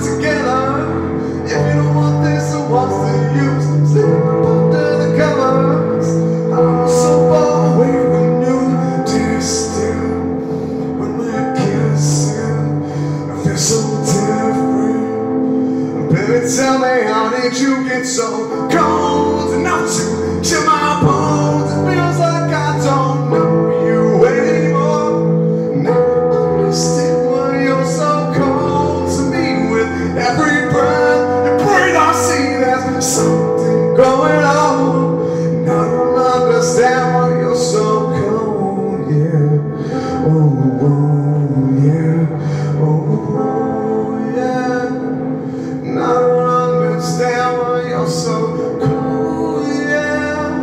together. Going on. Now don't understand why you're so cold, yeah. Oh, oh yeah. Oh, oh yeah. I don't understand why you're so cold, yeah.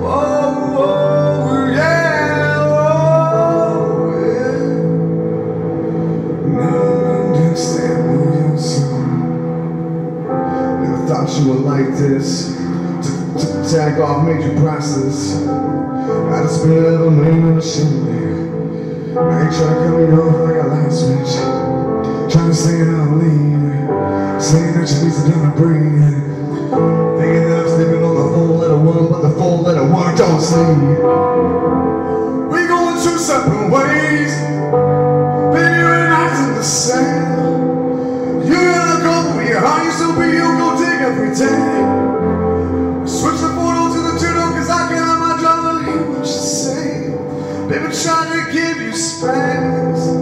Oh, oh, yeah, oh, yeah. I don't understand why you're so. Never thought you were like this. To, to tag off major process. I just been a little man machine. I ain't trying to cut me off like a light switch. Trying to say that I'm leaving. Saying that you need some time to breathe. Thinking that I'm sleeping on the four letter one, but the four letter one don't sleep. We going two separate ways. Baby, we're not in the same. You gotta go where your heart used to be, you go dig every day. Trying to give you space.